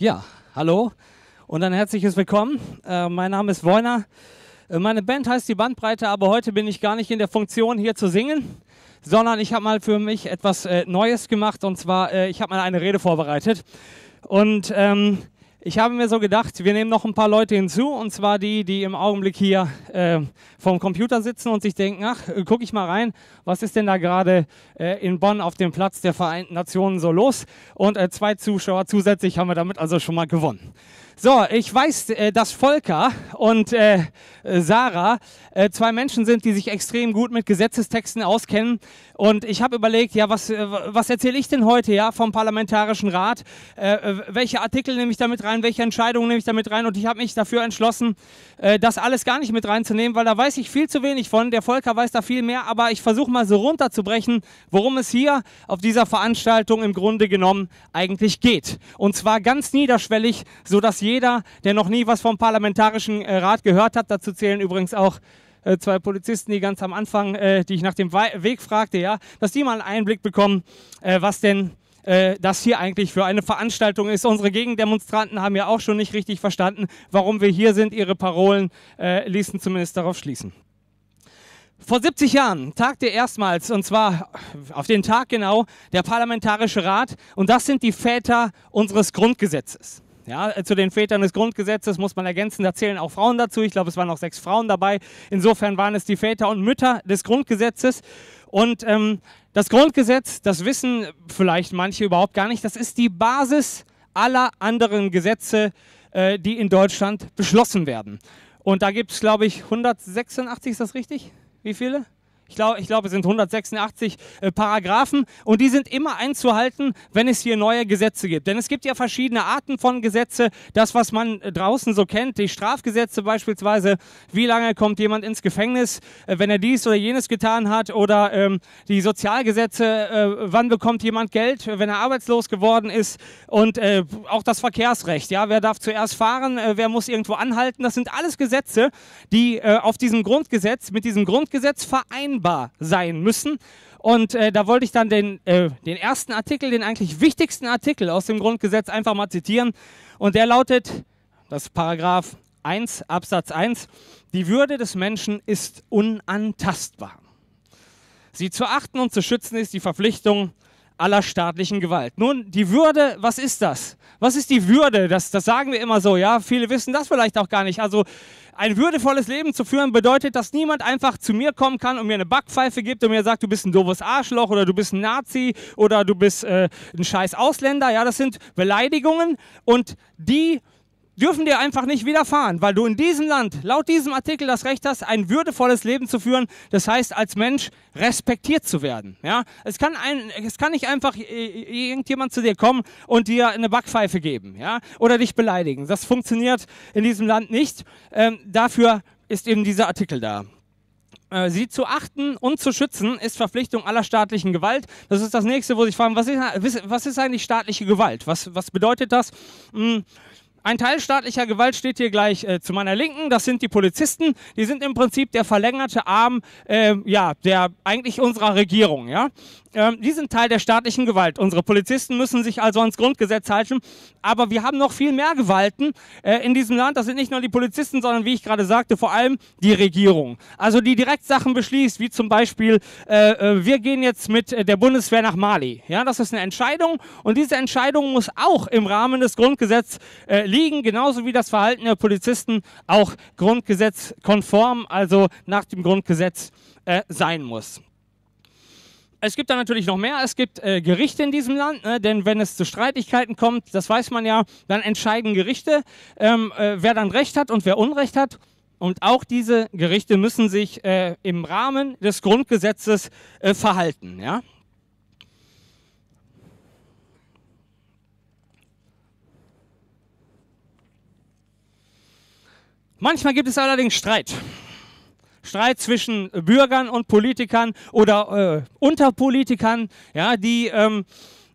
Ja, hallo und ein herzliches Willkommen. Äh, mein Name ist Woiner. Äh, meine Band heißt Die Bandbreite, aber heute bin ich gar nicht in der Funktion, hier zu singen, sondern ich habe mal für mich etwas äh, Neues gemacht und zwar, äh, ich habe mal eine Rede vorbereitet. Und ähm, ich habe mir so gedacht, wir nehmen noch ein paar Leute hinzu, und zwar die, die im Augenblick hier äh, vorm Computer sitzen und sich denken, ach, äh, gucke ich mal rein, was ist denn da gerade äh, in Bonn auf dem Platz der Vereinten Nationen so los? Und äh, zwei Zuschauer zusätzlich haben wir damit also schon mal gewonnen. So, ich weiß, äh, dass Volker und äh, Sarah äh, zwei Menschen sind, die sich extrem gut mit Gesetzestexten auskennen. Und ich habe überlegt, ja, was, was erzähle ich denn heute ja, vom Parlamentarischen Rat? Welche Artikel nehme ich damit rein? Welche Entscheidungen nehme ich damit rein? Und ich habe mich dafür entschlossen, das alles gar nicht mit reinzunehmen, weil da weiß ich viel zu wenig von. Der Volker weiß da viel mehr, aber ich versuche mal so runterzubrechen, worum es hier auf dieser Veranstaltung im Grunde genommen eigentlich geht. Und zwar ganz niederschwellig, sodass jeder, der noch nie was vom Parlamentarischen Rat gehört hat, dazu zählen übrigens auch äh, zwei Polizisten, die ganz am Anfang, äh, die ich nach dem Weg fragte, ja, dass die mal einen Einblick bekommen, äh, was denn das hier eigentlich für eine Veranstaltung ist. Unsere Gegendemonstranten haben ja auch schon nicht richtig verstanden, warum wir hier sind. Ihre Parolen ließen zumindest darauf schließen. Vor 70 Jahren tagte erstmals, und zwar auf den Tag genau, der Parlamentarische Rat. Und das sind die Väter unseres Grundgesetzes. Ja, zu den Vätern des Grundgesetzes muss man ergänzen, da zählen auch Frauen dazu. Ich glaube, es waren noch sechs Frauen dabei. Insofern waren es die Väter und Mütter des Grundgesetzes. Und ähm, das Grundgesetz, das wissen vielleicht manche überhaupt gar nicht, das ist die Basis aller anderen Gesetze, äh, die in Deutschland beschlossen werden. Und da gibt es, glaube ich, 186, ist das richtig? Wie viele? Ich glaube, ich glaub, es sind 186 äh, Paragraphen und die sind immer einzuhalten, wenn es hier neue Gesetze gibt. Denn es gibt ja verschiedene Arten von Gesetze. Das, was man äh, draußen so kennt, die Strafgesetze beispielsweise, wie lange kommt jemand ins Gefängnis, äh, wenn er dies oder jenes getan hat, oder ähm, die Sozialgesetze, äh, wann bekommt jemand Geld, wenn er arbeitslos geworden ist, und äh, auch das Verkehrsrecht. Ja, wer darf zuerst fahren, wer muss irgendwo anhalten. Das sind alles Gesetze, die auf diesem Grundgesetz, mit diesem Grundgesetz vereinbart vereinbar sein müssen. Und äh, da wollte ich dann den, äh, den ersten Artikel, den eigentlich wichtigsten Artikel aus dem Grundgesetz einfach mal zitieren. Und der lautet, das Paragraph 1 Absatz 1, die Würde des Menschen ist unantastbar. Sie zu achten und zu schützen ist die Verpflichtung aller staatlichen Gewalt. Nun, die Würde, was ist das? Was ist die Würde? Das, das sagen wir immer so, ja. Viele wissen das vielleicht auch gar nicht. Also ein würdevolles Leben zu führen bedeutet, dass niemand einfach zu mir kommen kann und mir eine Backpfeife gibt und mir sagt, du bist ein doofes Arschloch oder du bist ein Nazi oder du bist äh, ein scheiß Ausländer. Ja, das sind Beleidigungen und die dürfen dir einfach nicht widerfahren, weil du in diesem Land laut diesem Artikel das Recht hast, ein würdevolles Leben zu führen. Das heißt, als Mensch respektiert zu werden. Ja? Es, kann ein, es kann nicht einfach irgendjemand zu dir kommen und dir eine Backpfeife geben ja? oder dich beleidigen. Das funktioniert in diesem Land nicht. Ähm, dafür ist eben dieser Artikel da. Äh, sie zu achten und zu schützen ist Verpflichtung aller staatlichen Gewalt. Das ist das nächste, wo sich fragen, was ist, was ist eigentlich staatliche Gewalt? Was, was bedeutet das? Ein Teil staatlicher Gewalt steht hier gleich äh, zu meiner Linken. Das sind die Polizisten. Die sind im Prinzip der verlängerte Arm, äh, ja, der eigentlich unserer Regierung. Ja, ähm, die sind Teil der staatlichen Gewalt. Unsere Polizisten müssen sich also ans Grundgesetz halten. Aber wir haben noch viel mehr Gewalten äh, in diesem Land. Das sind nicht nur die Polizisten, sondern wie ich gerade sagte, vor allem die Regierung. Also die direkt Sachen beschließt, wie zum Beispiel, äh, äh wir gehen jetzt mit der Bundeswehr nach Mali. Ja, das ist eine Entscheidung und diese Entscheidung muss auch im Rahmen des Grundgesetzes liegen, genauso wie das Verhalten der Polizisten auch grundgesetzkonform, also nach dem Grundgesetz sein muss es gibt da natürlich noch mehr. Es gibt äh, Gerichte in diesem Land, ne? denn wenn es zu Streitigkeiten kommt, das weiß man ja, dann entscheiden Gerichte, ähm, äh, wer dann Recht hat und wer Unrecht hat. Und auch diese Gerichte müssen sich äh, im Rahmen des Grundgesetzes äh, verhalten. Ja? Manchmal gibt es allerdings Streit. Streit zwischen Bürgern und Politikern oder äh, unter Politikern, ja, die ähm,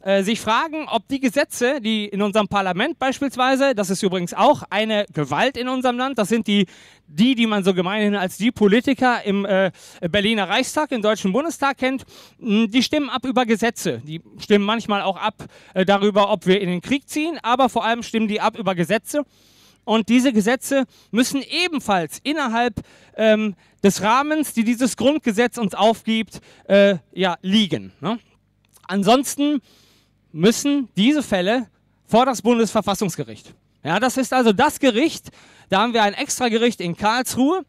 äh, sich fragen, ob die Gesetze, die in unserem Parlament beispielsweise, das ist übrigens auch eine Gewalt in unserem Land, das sind die, die, die man so gemeinhin als die Politiker im äh, Berliner Reichstag, im Deutschen Bundestag kennt, die stimmen ab über Gesetze. Die stimmen manchmal auch ab äh, darüber, ob wir in den Krieg ziehen, aber vor allem stimmen die ab über Gesetze. Und diese Gesetze müssen ebenfalls innerhalb ähm, des Rahmens, die dieses Grundgesetz uns aufgibt, äh, ja, liegen. Ne? Ansonsten müssen diese Fälle vor das Bundesverfassungsgericht. Ja, das ist also das Gericht, da haben wir ein Extragericht in Karlsruhe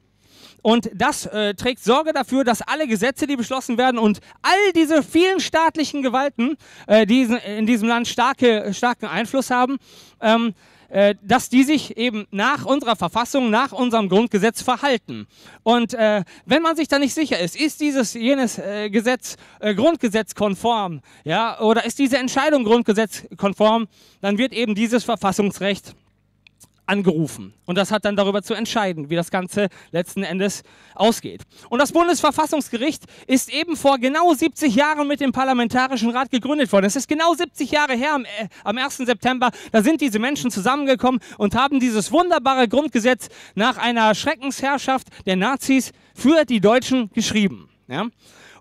und das äh, trägt Sorge dafür, dass alle Gesetze, die beschlossen werden und all diese vielen staatlichen Gewalten, äh, die in diesem Land starke, starken Einfluss haben, ähm, äh, dass die sich eben nach unserer Verfassung, nach unserem Grundgesetz verhalten. Und äh, wenn man sich da nicht sicher ist, ist dieses jenes äh, Gesetz äh, grundgesetzkonform, ja, oder ist diese Entscheidung grundgesetzkonform, dann wird eben dieses Verfassungsrecht angerufen. Und das hat dann darüber zu entscheiden, wie das Ganze letzten Endes ausgeht. Und das Bundesverfassungsgericht ist eben vor genau 70 Jahren mit dem Parlamentarischen Rat gegründet worden. Es ist genau 70 Jahre her, am, äh, am 1. September. Da sind diese Menschen zusammengekommen und haben dieses wunderbare Grundgesetz nach einer Schreckensherrschaft der Nazis für die Deutschen geschrieben. Ja?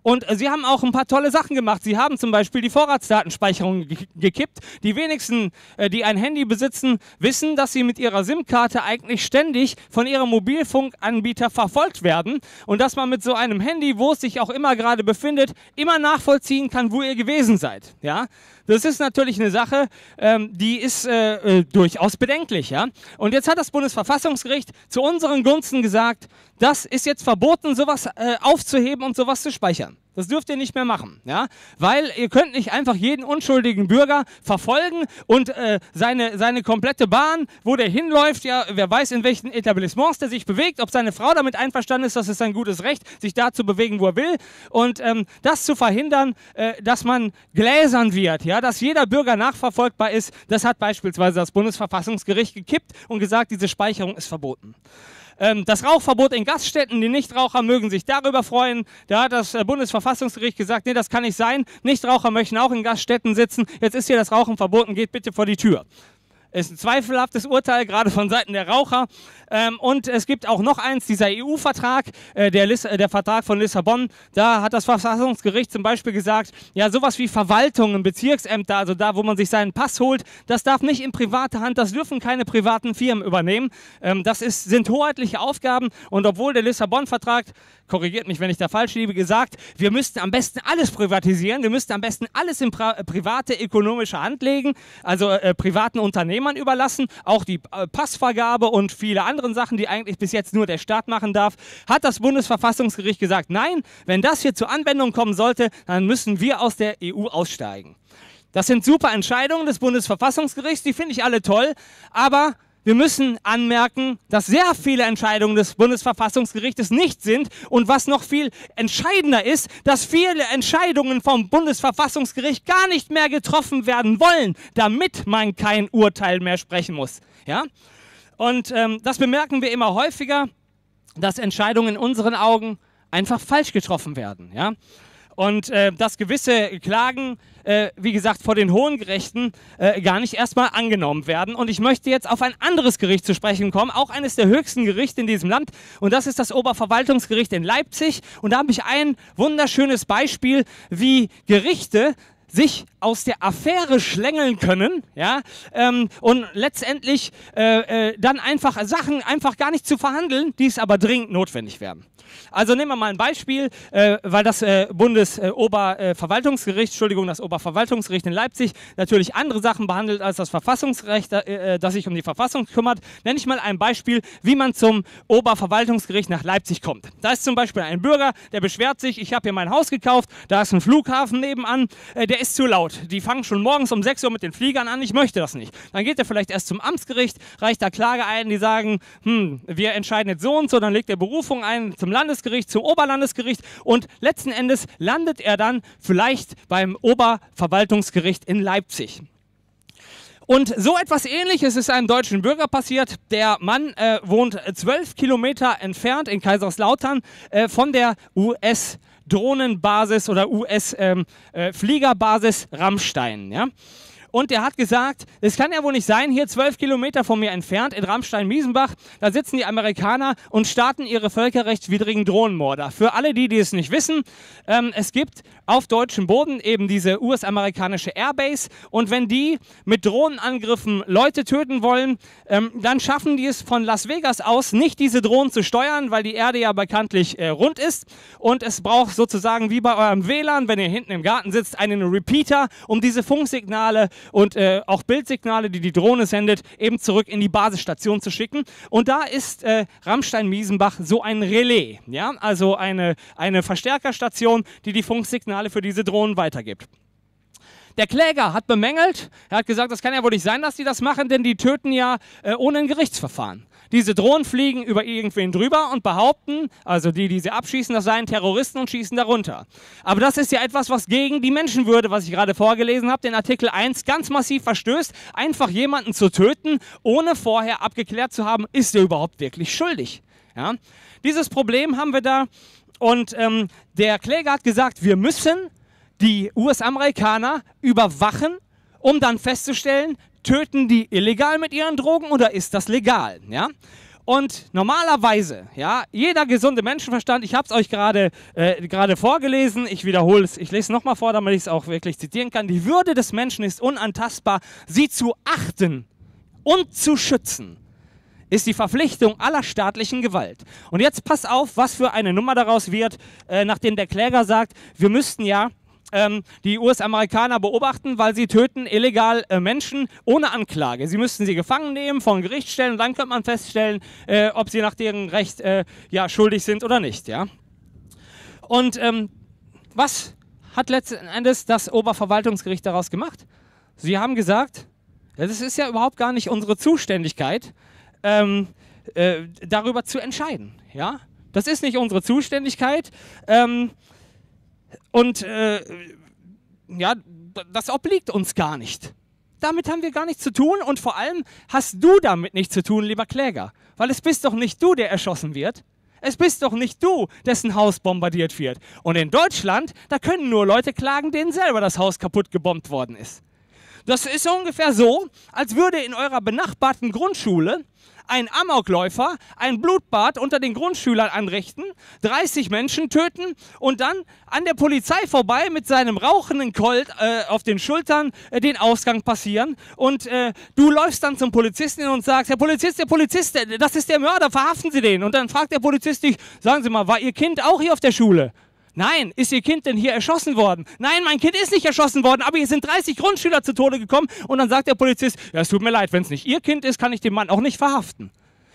Und sie haben auch ein paar tolle Sachen gemacht. Sie haben zum Beispiel die Vorratsdatenspeicherung gekippt. Die wenigsten, äh, die ein Handy besitzen, wissen, dass sie mit ihrer SIM-Karte eigentlich ständig von ihrem Mobilfunkanbieter verfolgt werden und dass man mit so einem Handy, wo es sich auch immer gerade befindet, immer nachvollziehen kann, wo ihr gewesen seid. Ja? Das ist natürlich eine Sache, ähm, die ist äh, äh, durchaus bedenklich. Ja? Und jetzt hat das Bundesverfassungsgericht zu unseren Gunsten gesagt, das ist jetzt verboten, sowas äh, aufzuheben und sowas zu speichern. Das dürft ihr nicht mehr machen, ja? Weil ihr könnt nicht einfach jeden unschuldigen Bürger verfolgen und äh, seine, seine komplette Bahn, wo der hinläuft, ja, wer weiß, in welchen Etablissements der sich bewegt, ob seine Frau damit einverstanden ist, das ist sein gutes Recht, sich da zu bewegen, wo er will. Und ähm, das zu verhindern, äh, dass man gläsern wird, ja, dass jeder Bürger nachverfolgbar ist, das hat beispielsweise das Bundesverfassungsgericht gekippt und gesagt, diese Speicherung ist verboten. Ähm, das Rauchverbot in Gaststätten, die Nichtraucher mögen sich darüber freuen. Da hat das äh, Bundesverfassungsgericht gesagt, nee, das kann nicht sein. Nichtraucher möchten auch in Gaststätten sitzen. Jetzt ist hier das Rauchen verboten, geht bitte vor die Tür. Ist ein zweifelhaftes Urteil, gerade von Seiten der Raucher. Ähm, und es gibt auch noch eins, dieser EU-Vertrag, äh, der, äh, der, Vertrag von Lissabon. Da hat das Verfassungsgericht zum Beispiel gesagt, ja, sowas wie Verwaltungen, Bezirksämter, also da, wo man sich seinen Pass holt, das darf nicht in private Hand, das dürfen keine privaten Firmen übernehmen. Ähm, das ist, sind hoheitliche Aufgaben. Und obwohl der Lissabon-Vertrag korrigiert mich, wenn ich da falsch liebe, gesagt, wir müssten am besten alles privatisieren, wir müssten am besten alles in private ökonomische Hand legen, also äh, privaten Unternehmern überlassen, auch die äh, Passvergabe und viele andere Sachen, die eigentlich bis jetzt nur der Staat machen darf, hat das Bundesverfassungsgericht gesagt, nein, wenn das hier zur Anwendung kommen sollte, dann müssen wir aus der EU aussteigen. Das sind super Entscheidungen des Bundesverfassungsgerichts, die finde ich alle toll, aber wir müssen anmerken, dass sehr viele Entscheidungen des Bundesverfassungsgerichtes nicht sind und was noch viel entscheidender ist, dass viele Entscheidungen vom Bundesverfassungsgericht gar nicht mehr getroffen werden wollen, damit man kein Urteil mehr sprechen muss. Ja? Und ähm, das bemerken wir immer häufiger, dass Entscheidungen in unseren Augen einfach falsch getroffen werden. Ja? Und äh, dass gewisse Klagen äh, wie gesagt, vor den hohen Gerichten äh, gar nicht erstmal angenommen werden. Und ich möchte jetzt auf ein anderes Gericht zu sprechen kommen, auch eines der höchsten Gerichte in diesem Land. Und das ist das Oberverwaltungsgericht in Leipzig. Und da habe ich ein wunderschönes Beispiel, wie Gerichte sich aus der Affäre schlängeln können, ja, ähm, und letztendlich äh, äh, dann einfach Sachen einfach gar nicht zu verhandeln, die es aber dringend notwendig werden. Also nehmen wir mal ein Beispiel, äh, weil das äh, Bundesoberverwaltungsgericht, Entschuldigung, das Oberverwaltungsgericht in Leipzig natürlich andere Sachen behandelt als das Verfassungsrecht, äh, äh, das sich um die Verfassung kümmert. Nenne ich mal ein Beispiel, wie man zum Oberverwaltungsgericht nach Leipzig kommt. Da ist zum Beispiel ein Bürger, der beschwert sich, ich habe hier mein Haus gekauft, da ist ein Flughafen nebenan, äh, der ist zu laut. Die fangen schon morgens um 6 Uhr mit den Fliegern an, ich möchte das nicht. Dann geht er vielleicht erst zum Amtsgericht, reicht da Klage ein, die sagen, hm, wir entscheiden jetzt so und so, dann legt er Berufung ein zum Landesgericht Landesgericht zum Oberlandesgericht und letzten Endes landet er dann vielleicht beim Oberverwaltungsgericht in Leipzig. Und so etwas Ähnliches ist einem deutschen Bürger passiert. Der Mann äh, wohnt zwölf Kilometer entfernt in Kaiserslautern äh, von der US- US-Drohnenbasis oder US-Fliegerbasis ähm, äh, Rammstein. Ja? Und der hat gesagt, es kann ja wohl nicht sein, hier zwölf Kilometer von mir entfernt in Rammstein-Miesenbach, da sitzen die Amerikaner und starten ihre völkerrechtswidrigen Drohnenmorder. Für alle die, die es nicht wissen, ähm, es gibt auf deutschem Boden eben diese US-amerikanische Airbase und wenn die mit Drohnenangriffen Leute töten wollen, ähm, dann schaffen die es von Las Vegas aus nicht diese Drohnen zu steuern, weil die Erde ja bekanntlich äh, rund ist und es braucht sozusagen wie bei eurem WLAN, wenn ihr hinten im Garten sitzt, einen Repeater, um diese Funksignale und äh, auch Bildsignale, die die Drohne sendet, eben zurück in die Basisstation zu schicken. Und da ist äh, Rammstein-Miesenbach so ein Relais, ja? also eine, eine Verstärkerstation, die die Funksignale für diese Drohnen weitergibt. Der Kläger hat bemängelt, er hat gesagt, das kann ja wohl nicht sein, dass die das machen, denn die töten ja äh, ohne ein Gerichtsverfahren. Diese Drohnen fliegen über irgendwen drüber und behaupten, also die, die sie abschießen, das seien Terroristen und schießen darunter. Aber das ist ja etwas, was gegen die Menschenwürde, was ich gerade vorgelesen habe, den Artikel 1 ganz massiv verstößt, einfach jemanden zu töten, ohne vorher abgeklärt zu haben, ist er überhaupt wirklich schuldig. Ja? Dieses Problem haben wir da und ähm, der Kläger hat gesagt, wir müssen die US-Amerikaner überwachen, um dann festzustellen, töten die illegal mit ihren Drogen oder ist das legal? Ja? Und normalerweise, ja, jeder gesunde Menschenverstand, ich habe es euch gerade äh, vorgelesen, ich wiederhole es, ich lese es nochmal vor, damit ich es auch wirklich zitieren kann. Die Würde des Menschen ist unantastbar. Sie zu achten und zu schützen ist die Verpflichtung aller staatlichen Gewalt. Und jetzt pass auf, was für eine Nummer daraus wird, äh, nachdem der Kläger sagt, wir müssten ja ähm, die US-Amerikaner beobachten, weil sie töten illegal äh, Menschen ohne Anklage. Sie müssten sie gefangen nehmen, vor ein Gericht stellen und dann könnte man feststellen, äh, ob sie nach deren Recht äh, ja, schuldig sind oder nicht. Ja? Und ähm, was hat letzten Endes das Oberverwaltungsgericht daraus gemacht? Sie haben gesagt, das ist ja überhaupt gar nicht unsere Zuständigkeit, ähm, äh, darüber zu entscheiden. Ja? Das ist nicht unsere Zuständigkeit. Ähm, und äh, ja, das obliegt uns gar nicht. Damit haben wir gar nichts zu tun und vor allem hast du damit nichts zu tun, lieber Kläger. Weil es bist doch nicht du, der erschossen wird. Es bist doch nicht du, dessen Haus bombardiert wird. Und in Deutschland, da können nur Leute klagen, denen selber das Haus kaputt gebombt worden ist. Das ist ungefähr so, als würde in eurer benachbarten Grundschule ein Amokläufer ein Blutbad unter den Grundschülern anrichten, 30 Menschen töten und dann an der Polizei vorbei mit seinem rauchenden Colt äh, auf den Schultern äh, den Ausgang passieren. Und äh, du läufst dann zum Polizisten und sagst, Herr Polizist, der Polizist, das ist der Mörder, verhaften Sie den. Und dann fragt der Polizist dich, sagen Sie mal, war Ihr Kind auch hier auf der Schule? Nein, ist Ihr Kind denn hier erschossen worden? Nein, mein Kind ist nicht erschossen worden, aber hier sind 30 Grundschüler zu Tode gekommen. Und dann sagt der Polizist, ja, es tut mir leid, wenn es nicht Ihr Kind ist, kann ich den Mann auch nicht verhaften.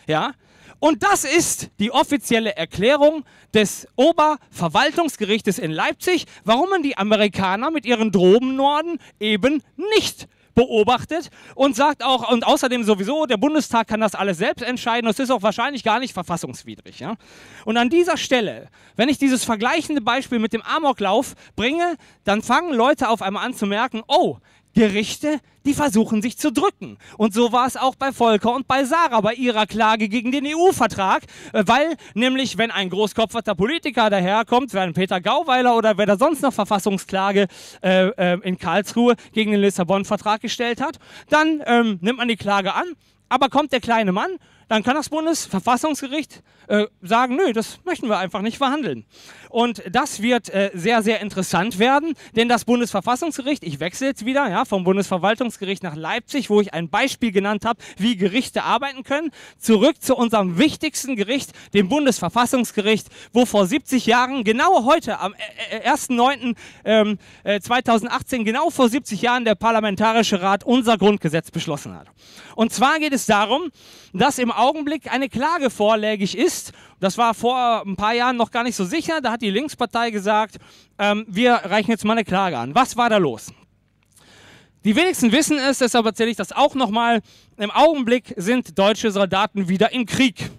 Ja? Und das ist die offizielle Erklärung des Oberverwaltungsgerichtes in Leipzig, warum man die Amerikaner mit ihren Drogennorden eben nicht beobachtet und sagt auch, und außerdem sowieso, der Bundestag kann das alles selbst entscheiden. Das ist auch wahrscheinlich gar nicht verfassungswidrig. Ja? Und an dieser Stelle, wenn ich dieses vergleichende Beispiel mit dem Amoklauf bringe, dann fangen Leute auf einmal an zu merken, oh, Gerichte, die versuchen sich zu drücken. Und so war es auch bei Volker und bei Sarah bei ihrer Klage gegen den EU-Vertrag, äh, weil nämlich, wenn ein großkopferter Politiker daherkommt, wer ein Peter Gauweiler oder wer da sonst noch Verfassungsklage äh, äh, in Karlsruhe gegen den Lissabon-Vertrag gestellt hat, dann ähm, nimmt man die Klage an, aber kommt der kleine Mann, dann kann das Bundesverfassungsgericht äh, sagen, nö, das möchten wir einfach nicht verhandeln. Und das wird äh, sehr, sehr interessant werden, denn das Bundesverfassungsgericht, ich wechsle jetzt wieder ja, vom Bundesverwaltungsgericht nach Leipzig, wo ich ein Beispiel genannt habe, wie Gerichte arbeiten können, zurück zu unserem wichtigsten Gericht, dem Bundesverfassungsgericht, wo vor 70 Jahren, genau heute, am 1.9.2018, äh, ähm, äh, genau vor 70 Jahren, der Parlamentarische Rat unser Grundgesetz beschlossen hat. Und zwar geht es darum, dass im Augenblick eine Klage vorlägig ist. Das war vor ein paar Jahren noch gar nicht so sicher. Da hat die Linkspartei gesagt, ähm, wir reichen jetzt mal eine Klage an. Was war da los? Die wenigsten wissen es, deshalb erzähle ich das auch nochmal. Im Augenblick sind deutsche Soldaten wieder im Krieg.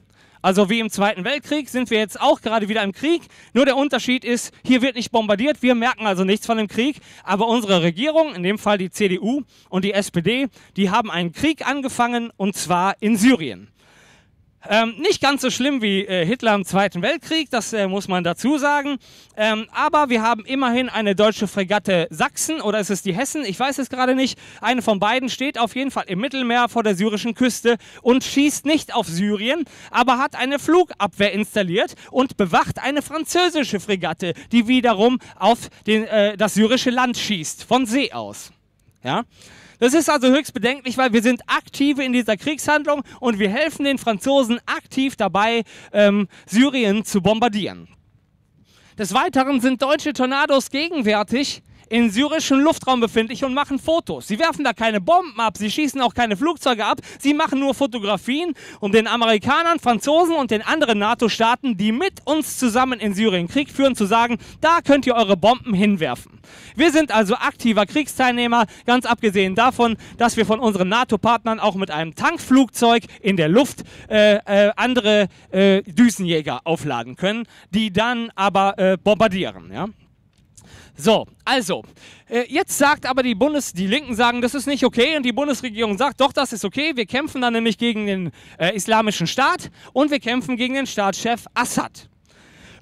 Also wie im Zweiten Weltkrieg sind wir jetzt auch gerade wieder im Krieg. Nur der Unterschied ist, hier wird nicht bombardiert. Wir merken also nichts von dem Krieg. Aber unsere Regierung, in dem Fall die CDU und die SPD, die haben einen Krieg angefangen und zwar in Syrien. Ähm, nicht ganz so schlimm wie äh, Hitler im Zweiten Weltkrieg, das äh, muss man dazu sagen. Ähm, aber wir haben immerhin eine deutsche Fregatte Sachsen oder ist es die Hessen? Ich weiß es gerade nicht. Eine von beiden steht auf jeden Fall im Mittelmeer vor der syrischen Küste und schießt nicht auf Syrien, aber hat eine Flugabwehr installiert und bewacht eine französische Fregatte, die wiederum auf den, äh, das syrische Land schießt, von See aus. Ja? Das ist also höchst bedenklich, weil wir sind aktive in dieser Kriegshandlung und wir helfen den Franzosen aktiv dabei, ähm, Syrien zu bombardieren. Des Weiteren sind deutsche Tornados gegenwärtig im syrischen Luftraum befindlich und machen Fotos. Sie werfen da keine Bomben ab, sie schießen auch keine Flugzeuge ab, sie machen nur Fotografien, um den Amerikanern, Franzosen und den anderen NATO-Staaten, die mit uns zusammen in Syrien Krieg führen, zu sagen, da könnt ihr eure Bomben hinwerfen. Wir sind also aktiver Kriegsteilnehmer, ganz abgesehen davon, dass wir von unseren NATO-Partnern auch mit einem Tankflugzeug in der Luft äh, äh, andere äh, Düsenjäger aufladen können, die dann aber äh, bombardieren. Ja? So, also, äh, jetzt sagt aber die Bundes, die Linken sagen, das ist nicht okay und die Bundesregierung sagt, doch, das ist okay. Wir kämpfen dann nämlich gegen den äh, islamischen Staat und wir kämpfen gegen den Staatschef Assad.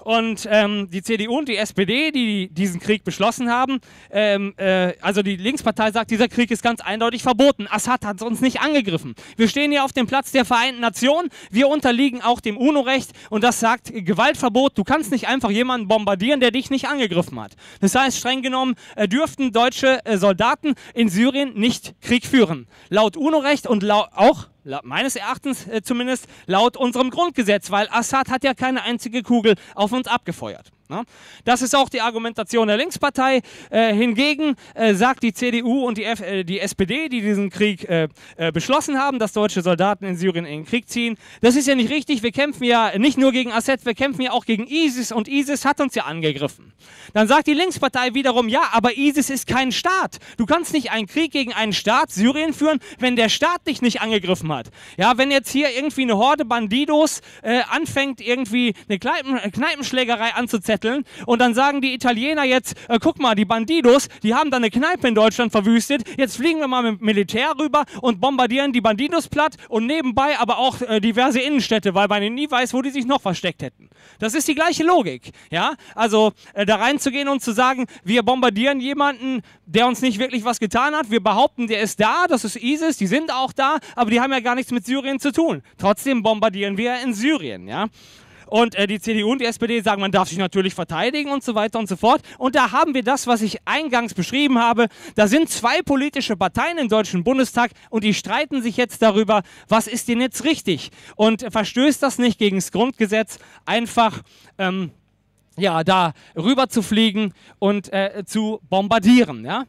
Und ähm, die CDU und die SPD, die diesen Krieg beschlossen haben, ähm, äh, also die Linkspartei sagt, dieser Krieg ist ganz eindeutig verboten. Assad hat uns nicht angegriffen. Wir stehen hier auf dem Platz der Vereinten Nationen. Wir unterliegen auch dem UNO-Recht und das sagt Gewaltverbot. Du kannst nicht einfach jemanden bombardieren, der dich nicht angegriffen hat. Das heißt, streng genommen äh, dürften deutsche äh, Soldaten in Syrien nicht Krieg führen. Laut UNO-Recht und lau auch meines Erachtens äh, zumindest laut unserem Grundgesetz, weil Assad hat ja keine einzige Kugel auf uns abgefeuert. Ne? Das ist auch die Argumentation der Linkspartei. Äh, hingegen äh, sagt die CDU und die, F äh, die, SPD, die diesen Krieg äh, äh, beschlossen haben, dass deutsche Soldaten in Syrien in den Krieg ziehen, das ist ja nicht richtig. Wir kämpfen ja nicht nur gegen Assad, wir kämpfen ja auch gegen ISIS und ISIS hat uns ja angegriffen. Dann sagt die Linkspartei wiederum, ja, aber ISIS ist kein Staat. Du kannst nicht einen Krieg gegen einen Staat, Syrien, führen, wenn der Staat dich nicht angegriffen hat. Ja, wenn jetzt hier irgendwie eine Horde Bandidos äh, anfängt, irgendwie eine Kneipen Kneipenschlägerei anzuzetteln, betteln und dann sagen die Italiener jetzt, äh, guck mal, die Bandidos, die haben da eine Kneipe in Deutschland verwüstet, jetzt fliegen wir mal mit Militär rüber und bombardieren die Bandidos platt und nebenbei aber auch äh, diverse Innenstädte, weil man nie weiß, wo die sich noch versteckt hätten. Das ist die gleiche Logik, ja? Also äh, da reinzugehen und zu sagen, wir bombardieren jemanden, der uns nicht wirklich was getan hat, wir behaupten, der ist da, das ist ISIS, die sind auch da, aber die haben ja gar nichts mit Syrien zu tun. Trotzdem bombardieren wir in Syrien, ja? Und äh, die CDU und die SPD sagen, man darf sich natürlich verteidigen und so weiter und so fort. Und da haben wir das, was ich eingangs beschrieben habe. Da sind zwei politische Parteien im Deutschen Bundestag und die streiten sich jetzt darüber, was ist denn jetzt richtig? Und verstößt das nicht gegen das Grundgesetz, einfach ähm, ja, da rüber zu fliegen und äh, zu bombardieren. Ja?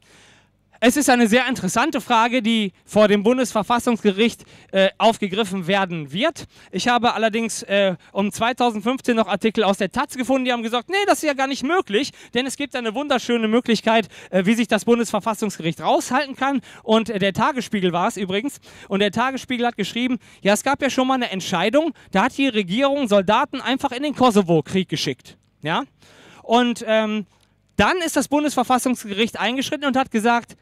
Es ist eine sehr interessante Frage, die vor dem Bundesverfassungsgericht äh, aufgegriffen werden wird. Ich habe allerdings äh, um 2015 noch Artikel aus der Taz gefunden, die haben gesagt, nee, das ist ja gar nicht möglich, denn es gibt eine wunderschöne Möglichkeit, äh, wie sich das Bundesverfassungsgericht raushalten kann. Und äh, der Tagesspiegel war es übrigens. Und der Tagesspiegel hat geschrieben, ja, es gab ja schon mal eine Entscheidung, da hat die Regierung Soldaten einfach in den Kosovo-Krieg geschickt. Ja? Und ähm, dann ist das Bundesverfassungsgericht eingeschritten und hat gesagt,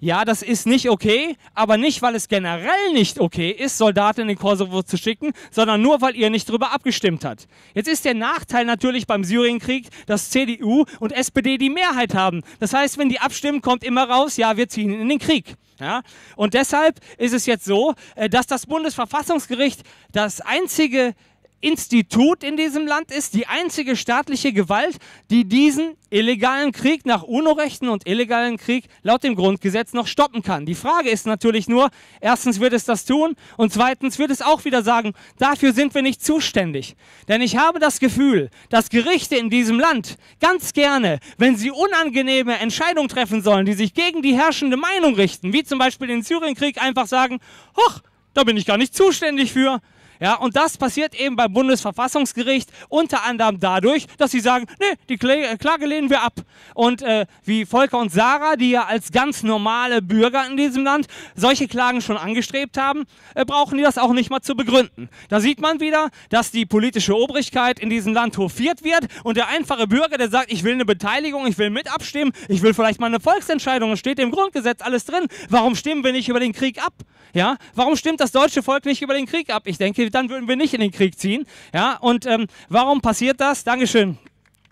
ja, das ist nicht okay, aber nicht, weil es generell nicht okay ist, Soldaten in den Kosovo zu schicken, sondern nur, weil ihr nicht darüber abgestimmt habt. Jetzt ist der Nachteil natürlich beim Syrienkrieg, dass CDU und SPD die Mehrheit haben. Das heißt, wenn die abstimmen, kommt immer raus, ja, wir ziehen in den Krieg. Ja? Und deshalb ist es jetzt so, äh, dass das Bundesverfassungsgericht das einzige Institut in diesem Land ist, die einzige staatliche Gewalt, die diesen illegalen Krieg nach UNO-Rechten und illegalen Krieg laut dem Grundgesetz noch stoppen kann. Die Frage ist natürlich nur, erstens wird es das tun und zweitens wird es auch wieder sagen, dafür sind wir nicht zuständig. Denn ich habe das Gefühl, dass Gerichte in diesem Land ganz gerne, wenn sie unangenehme Entscheidungen treffen sollen, die sich gegen die herrschende Meinung richten, wie zum Beispiel den Syrienkrieg, einfach sagen, hoch, da bin ich gar nicht zuständig für. Ja, und das passiert eben beim Bundesverfassungsgericht unter anderem dadurch, dass sie sagen, nee, die äh, Klage lehnen wir ab. Und äh, wie Volker und Sarah, die ja als ganz normale Bürger in diesem Land solche Klagen schon angestrebt haben, äh, brauchen die das auch nicht mal zu begründen. Da sieht man wieder, dass die politische Obrigkeit in diesem Land hofiert wird und der einfache Bürger, der sagt, ich will eine Beteiligung, ich will mit abstimmen, ich will vielleicht mal eine Volksentscheidung, es steht im Grundgesetz alles drin. Warum stimmen wir nicht über den Krieg ab? Ja, warum stimmt das deutsche Volk nicht über den Krieg ab? Ich denke, dann würden wir nicht in den Krieg ziehen. Ja, und ähm, warum passiert das? Dankeschön.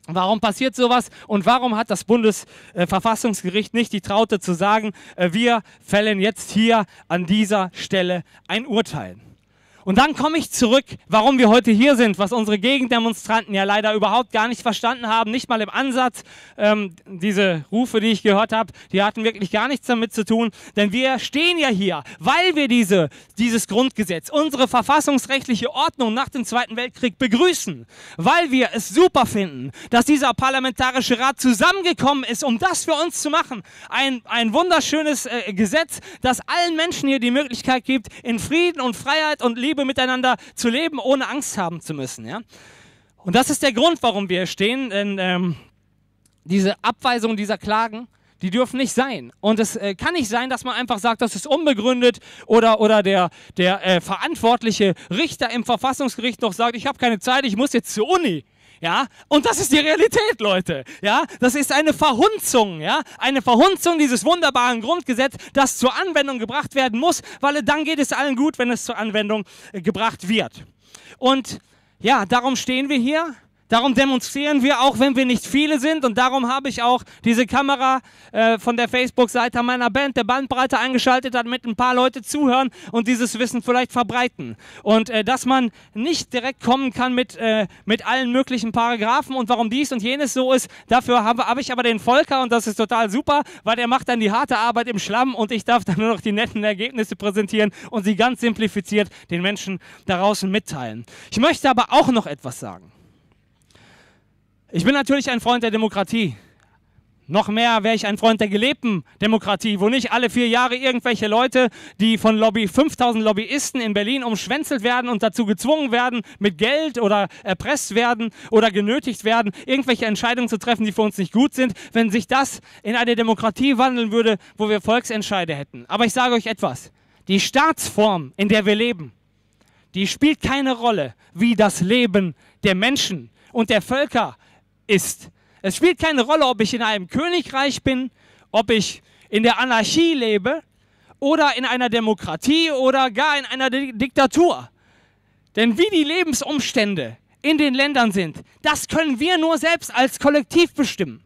Warum passiert sowas und warum hat das Bundesverfassungsgericht nicht die Traute zu sagen, äh, wir fällen jetzt hier an dieser Stelle ein Urteil? Und dann komme ich zurück, warum wir heute hier sind, was unsere Gegendemonstranten ja leider überhaupt gar nicht verstanden haben, nicht mal im Ansatz. Ähm, diese Rufe, die ich gehört habe, die hatten wirklich gar nichts damit zu tun, denn wir stehen ja hier, weil wir diese, dieses Grundgesetz, unsere verfassungsrechtliche Ordnung nach dem Zweiten Weltkrieg begrüßen, weil wir es super finden, dass dieser Parlamentarische Rat zusammengekommen ist, um das für uns zu machen. Ein, ein wunderschönes äh, Gesetz, das allen Menschen hier die Möglichkeit gibt, in Frieden und Freiheit und Liebe Liebe miteinander zu leben, ohne Angst haben zu müssen. Ja? Und das ist der Grund, warum wir hier stehen, denn ähm, diese Abweisung dieser Klagen, die dürfen nicht sein. Und es äh, kann nicht sein, dass man einfach sagt, das ist unbegründet oder, oder der, der äh, verantwortliche Richter im Verfassungsgericht noch sagt, ich habe keine Zeit, ich muss jetzt zur Uni. Ja, und das ist die Realität, Leute. Ja, das ist eine Verhunzung, ja, eine Verhunzung dieses wunderbaren Grundgesetzes, das zur Anwendung gebracht werden muss, weil dann geht es allen gut, wenn es zur Anwendung äh, gebracht wird. Und ja, darum stehen wir hier Darum demonstrieren wir auch, wenn wir nicht viele sind. Und darum habe ich auch diese Kamera äh, von der Facebook-Seite meiner Band, der Bandbreite eingeschaltet, damit ein paar Leute zuhören und dieses Wissen vielleicht verbreiten. Und äh, dass man nicht direkt kommen kann mit, äh, mit allen möglichen Paragraphen und warum dies und jenes so ist, dafür habe, habe ich aber den Volker und das ist total super, weil der macht dann die harte Arbeit im Schlamm und ich darf dann nur noch die netten Ergebnisse präsentieren und sie ganz simplifiziert den Menschen da draußen mitteilen. Ich möchte aber auch noch etwas sagen. Ich bin natürlich ein Freund der Demokratie. Noch mehr wäre ich ein Freund der gelebten Demokratie, wo nicht alle vier Jahre irgendwelche Leute, die von Lobby 5000 Lobbyisten in Berlin umschwänzelt werden und dazu gezwungen werden, mit Geld oder erpresst werden oder genötigt werden, irgendwelche Entscheidungen zu treffen, die für uns nicht gut sind, wenn sich das in eine Demokratie wandeln würde, wo wir Volksentscheide hätten. Aber ich sage euch etwas, die Staatsform, in der wir leben, die spielt keine Rolle, wie das Leben der Menschen und der Völker ist. Es spielt keine Rolle, ob ich in einem Königreich bin, ob ich in der Anarchie lebe oder in einer Demokratie oder gar in einer Diktatur. Denn wie die Lebensumstände in den Ländern sind, das können wir nur selbst als Kollektiv bestimmen.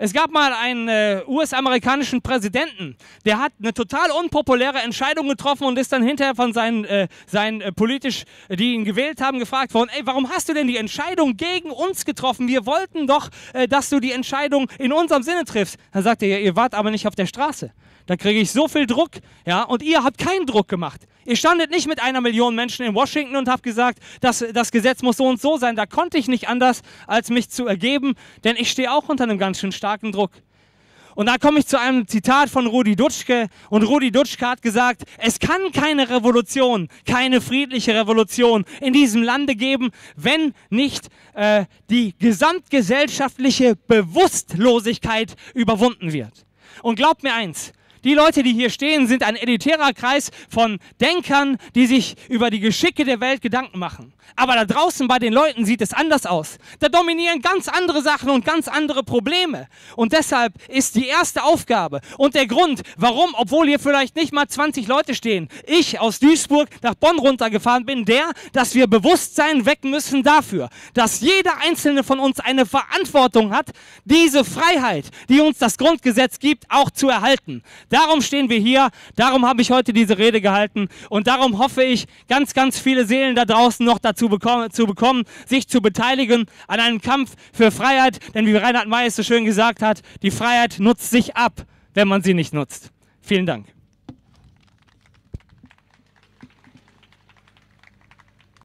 Es gab mal einen äh, US-amerikanischen Präsidenten, der hat eine total unpopuläre Entscheidung getroffen und ist dann hinterher von seinen, äh, seinen äh, politisch, die ihn gewählt haben, gefragt worden, ey, warum hast du denn die Entscheidung gegen uns getroffen? Wir wollten doch, äh, dass du die Entscheidung in unserem Sinne triffst. Dann sagt er, ja, ihr wart aber nicht auf der Straße. Da kriege ich so viel Druck, ja, und ihr habt keinen Druck gemacht. Ihr standet nicht mit einer Million Menschen in Washington und habt gesagt, dass das Gesetz muss so und so sein. Da konnte ich nicht anders, als mich zu ergeben, denn ich stehe auch unter einem ganz schön starken Druck. Und da komme ich zu einem Zitat von Rudi Dutschke. Und Rudi Dutschke hat gesagt, es kann keine Revolution, keine friedliche Revolution in diesem Lande geben, wenn nicht äh, die gesamtgesellschaftliche Bewusstlosigkeit überwunden wird. Und glaubt mir eins, die Leute, die hier stehen, sind ein elitärer Kreis von Denkern, die sich über die Geschicke der Welt Gedanken machen. Aber da draußen bei den Leuten sieht es anders aus. Da dominieren ganz andere Sachen und ganz andere Probleme. Und deshalb ist die erste Aufgabe und der Grund, warum, obwohl hier vielleicht nicht mal 20 Leute stehen, ich aus Duisburg nach Bonn runtergefahren bin, der, dass wir Bewusstsein wecken müssen dafür, dass jeder einzelne von uns eine Verantwortung hat, diese Freiheit, die uns das Grundgesetz gibt, auch zu erhalten. Darum stehen wir hier, darum habe ich heute diese Rede gehalten und darum hoffe ich, ganz, ganz viele Seelen da draußen noch dazu bekommen, zu bekommen, sich zu beteiligen an einem Kampf für Freiheit. Denn wie Reinhard May so schön gesagt hat, die Freiheit nutzt sich ab, wenn man sie nicht nutzt. Vielen Dank.